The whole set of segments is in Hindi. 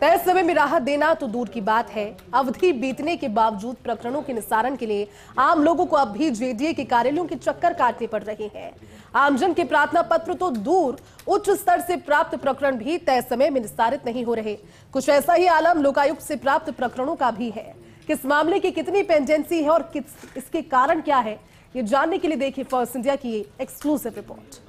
तय समय में राहत देना तो दूर की बात है। अवधि बीतने के बावजूद प्रकरणों के निस्तारण के लिए आम लोगों को अब भी जेडीए के कार्यालयों के चक्कर काटने पड़ रहे हैं। आमजन के प्रार्थना पत्र तो दूर। उच्च स्तर से प्राप्त प्रकरण भी तय समय में निस्तारित नहीं हो रहे। कुछ ऐसा ही आलम लोकायुक्त से प्राप्त प्रकरणों का भी है। किस मामले की कितनी पेंडेंसी है और किस, इसके कारण क्या है, ये जानने के लिए देखिए फ़र्स्ट इंडिया की एक्सक्लूसिव रिपोर्ट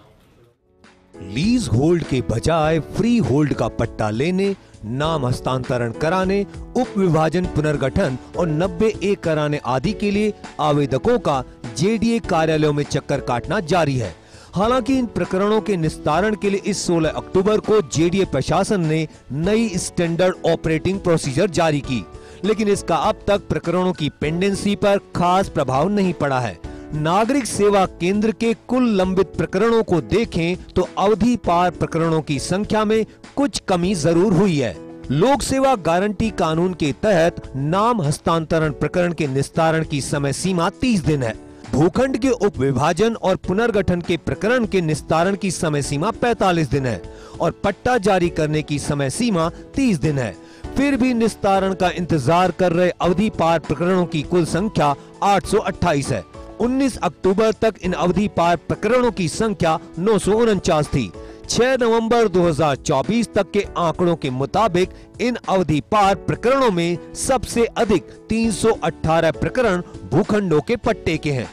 लीज होल्ड के बजाय फ्री होल्ड का पट्टा लेने, नाम हस्तांतरण कराने, उप विभाजन पुनर्गठन और 90 ए कराने आदि के लिए आवेदकों का जेडीए कार्यालयों में चक्कर काटना जारी है। हालाँकि इन प्रकरणों के निस्तारण के लिए इस 16 अक्टूबर को जेडीए प्रशासन ने नई स्टैंडर्ड ऑपरेटिंग प्रोसीजर जारी की, लेकिन इसका अब तक प्रकरणों की पेंडेंसी पर खास प्रभाव नहीं पड़ा है। नागरिक सेवा केंद्र के कुल लंबित प्रकरणों को देखें तो अवधि पार प्रकरणों की संख्या में कुछ कमी ज़रूर हुई है। लोक सेवा गारंटी कानून के तहत नाम हस्तांतरण प्रकरण के निस्तारण की समय सीमा 30 दिन है। भूखंड के उप विभाजन और पुनर्गठन के प्रकरण के निस्तारण की समय सीमा 45 दिन है और पट्टा जारी करने की समय सीमा 30 दिन है। फिर भी निस्तारण का इंतज़ार कर रहे अवधि पार प्रकरणों की कुल संख्या आठ सौ अट्ठाईस है। 19 अक्टूबर तक इन अवधि पार प्रकरणों की संख्या नौ सौ उनचास थी। 6 नवंबर 2024 तक के आंकड़ों के मुताबिक इन अवधि पार प्रकरणों में सबसे अधिक 318 प्रकरण भूखंडों के पट्टे के हैं।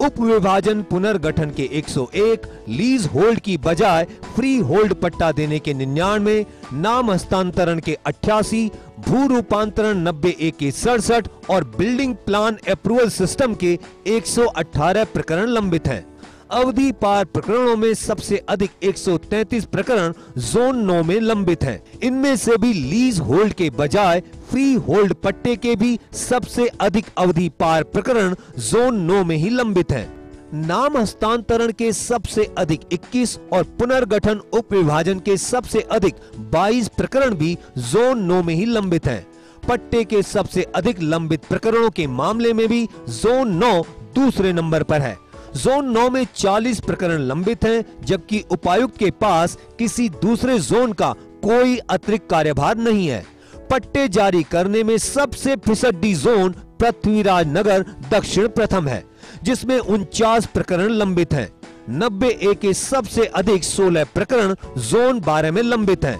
उप विभाजन पुनर्गठन के 101, लीज होल्ड की बजाय फ्री होल्ड पट्टा देने के निन्यानवे नाम हस्तांतरण के 88, भू रूपांतरण नब्बे ए के सड़सठ और बिल्डिंग प्लान अप्रूवल सिस्टम के 118 प्रकरण लंबित हैं। अवधि पार प्रकरणों में सबसे अधिक 133 प्रकरण जोन नौ में लंबित हैं। इनमें से भी लीज होल्ड के बजाय फ्री होल्ड पट्टे के भी सबसे अधिक अवधि पार प्रकरण जोन नौ में ही लंबित हैं। नाम हस्तांतरण के सबसे अधिक 21 और पुनर्गठन उप विभाजन के सबसे अधिक 22 प्रकरण भी जोन नौ में ही लंबित हैं। पट्टे के सबसे अधिक लंबित प्रकरणों के मामले में भी जोन नौ दूसरे नंबर पर है। जोन नौ में 40 प्रकरण लंबित हैं, जबकि उपायुक्त के पास किसी दूसरे जोन का कोई अतिरिक्त कार्यभार नहीं है। पट्टे जारी करने में सबसे फिसड्डी जोन पृथ्वीराज नगर दक्षिण प्रथम है। जिसमें उनचास प्रकरण लंबित हैं। नब्बे ए के सबसे अधिक 16 प्रकरण जोन 12 में लंबित हैं।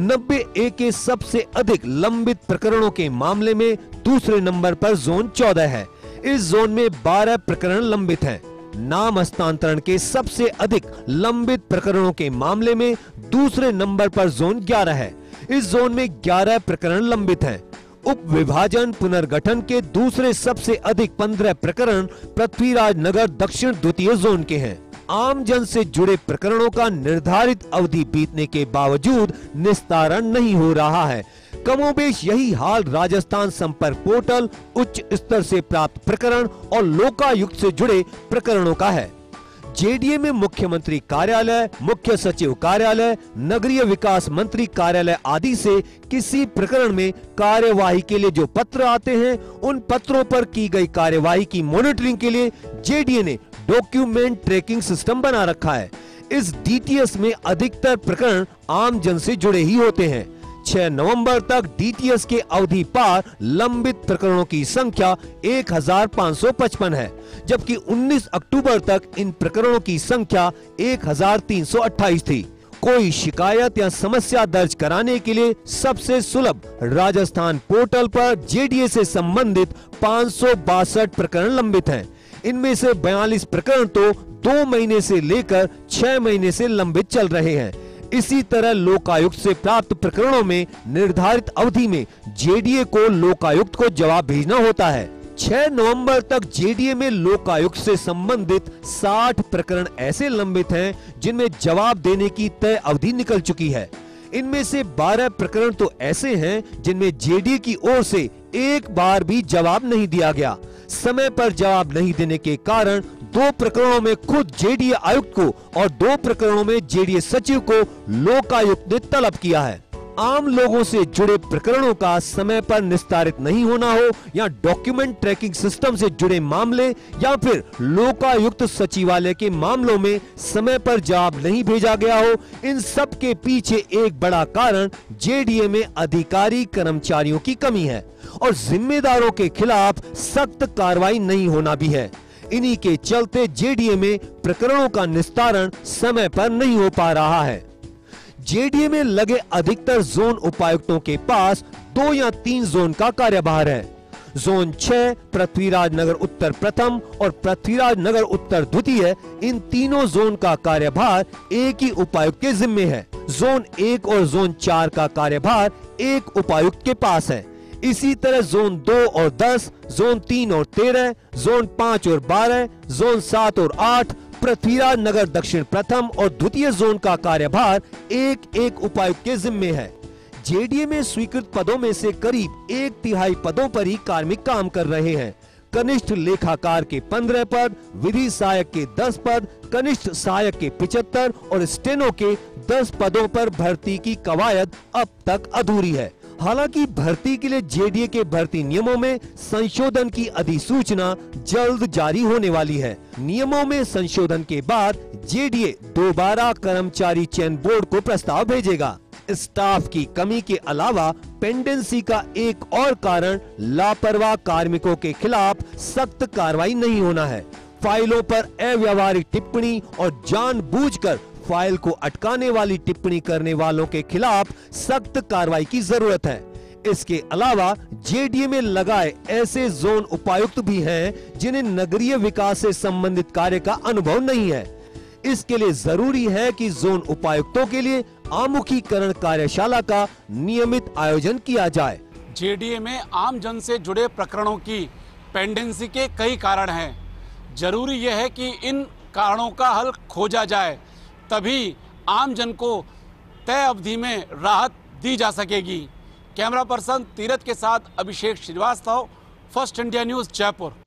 नब्बे ए के सबसे अधिक लंबित प्रकरणों के मामले में दूसरे नंबर पर जोन 14 है इस जोन में 12 प्रकरण लंबित हैं। नाम हस्तांतरण के सबसे अधिक लंबित प्रकरणों के मामले में दूसरे नंबर पर जोन 11 है इस जोन में 11 प्रकरण लंबित हैं। उप विभाजन पुनर्गठन के दूसरे सबसे अधिक 15 प्रकरण पृथ्वीराज नगर दक्षिण द्वितीय जोन के हैं। आम जन से जुड़े प्रकरणों का निर्धारित अवधि बीतने के बावजूद निस्तारण नहीं हो रहा है। कमोबेश यही हाल राजस्थान संपर्क पोर्टल, उच्च स्तर से प्राप्त प्रकरण और लोकायुक्त से जुड़े प्रकरणों का है। जेडीए में मुख्यमंत्री कार्यालय, मुख्य सचिव कार्यालय, नगरीय विकास मंत्री कार्यालय आदि से किसी प्रकरण में कार्यवाही के लिए जो पत्र आते हैं, उन पत्रों पर की गई कार्यवाही की मॉनिटरिंग के लिए जेडीए ने डॉक्यूमेंट ट्रैकिंग सिस्टम बना रखा है। इस डीटीएस में अधिकतर प्रकरण आम जन से जुड़े ही होते हैं। 6 नवंबर तक डीटीएस के अवधि पार लंबित प्रकरणों की संख्या 1555 है, जबकि 19 अक्टूबर तक इन प्रकरणों की संख्या 1328 थी कोई शिकायत या समस्या दर्ज कराने के लिए सबसे सुलभ राजस्थान पोर्टल पर जेडीए से संबंधित पाँच सौ बासठ प्रकरण लंबित हैं। इनमें से 42 प्रकरण तो दो महीने से लेकर छह महीने से लंबित चल रहे हैं इसी तरह लोकायुक्त से प्राप्त प्रकरणों में निर्धारित अवधि में जेडीए को लोकायुक्त को जवाब भेजना होता है। 6 नवंबर तक जेडीए में लोकायुक्त से संबंधित 60 प्रकरण ऐसे लंबित हैं, जिनमें जवाब देने की तय अवधि निकल चुकी है। इनमें से 12 प्रकरण तो ऐसे हैं, जिनमें जेडीए की ओर से एक बार भी जवाब नहीं दिया गया। समय पर जवाब नहीं देने के कारण दो प्रकरणों में खुद जेडीए आयुक्त को और दो प्रकरणों में जेडीए सचिव को लोकायुक्त ने तलब किया है। आम लोगों से जुड़े प्रकरणों का समय पर निस्तारित नहीं होना हो या डॉक्यूमेंट ट्रैकिंग सिस्टम से जुड़े मामले या फिर लोकायुक्त सचिवालय के मामलों में समय पर जवाब नहीं भेजा गया हो, इन सब के पीछे एक बड़ा कारण जेडीए में अधिकारी कर्मचारियों की कमी है और जिम्मेदारों के खिलाफ सख्त कार्रवाई नहीं होना भी है। इन्हीं के चलते जेडीए में प्रकरणों का निस्तारण समय पर नहीं हो पा रहा है। जेडीए में लगे अधिकतर जोन उपायुक्तों के पास दो या तीन जोन का कार्यभार है। जोन छह, पृथ्वीराज नगर उत्तर प्रथम और पृथ्वीराज नगर उत्तर द्वितीय, इन तीनों जोन का कार्यभार एक ही उपायुक्त के जिम्मे है। जोन एक और जोन चार का कार्यभार एक उपायुक्त के पास है। इसी तरह जोन दो और दस, जोन तीन और तेरह, जोन पाँच और बारह, जोन सात और आठ, पृथ्वीराज नगर दक्षिण प्रथम और द्वितीय जोन का कार्यभार एक एक उपायुक्त के जिम्मे है। जेडीए में स्वीकृत पदों में से करीब एक तिहाई पदों पर ही कार्मिक काम कर रहे हैं। कनिष्ठ लेखाकार के पंद्रह पद, विधि सहायक के दस पद, कनिष्ठ सहायक के पिचहत्तर और स्टेनो के दस पदों पर भर्ती की कवायद अब तक अधूरी है। हालाँकि भर्ती के लिए जेडीए के भर्ती नियमों में संशोधन की अधिसूचना जल्द जारी होने वाली है। नियमों में संशोधन के बाद जेडीए दोबारा कर्मचारी चयन बोर्ड को प्रस्ताव भेजेगा। स्टाफ की कमी के अलावा पेंडेंसी का एक और कारण लापरवाह कार्मिकों के खिलाफ सख्त कार्रवाई नहीं होना है। फाइलों पर अव्यवहारिक टिप्पणी और जानबूझकर फ़ाइल को अटकाने वाली टिप्पणी करने वालों के खिलाफ सख्त कार्रवाई की ज़रूरत है। इसके अलावा, जेडीए में लगाए ऐसे जोन उपायुक्त भी हैं जिन्हें नगरीय विकास से संबंधित कार्य का अनुभव नहीं है। इसके लिए ज़रूरी है कि जोन उपायुक्तों के लिए आमुखीकरण कार्यशाला का नियमित आयोजन किया जाए। जेडीए में आम जन से जुड़े प्रकरणों की पेंडेंसी के कई कारण हैं। ज़रूरी यह है कि इन कारणों का हल खोजा जाए तभी आम जन को तय अवधि में राहत दी जा सकेगी। कैमरा पर्सन तीरथ के साथ Abhishek Srivastava, first India news, Jaipur.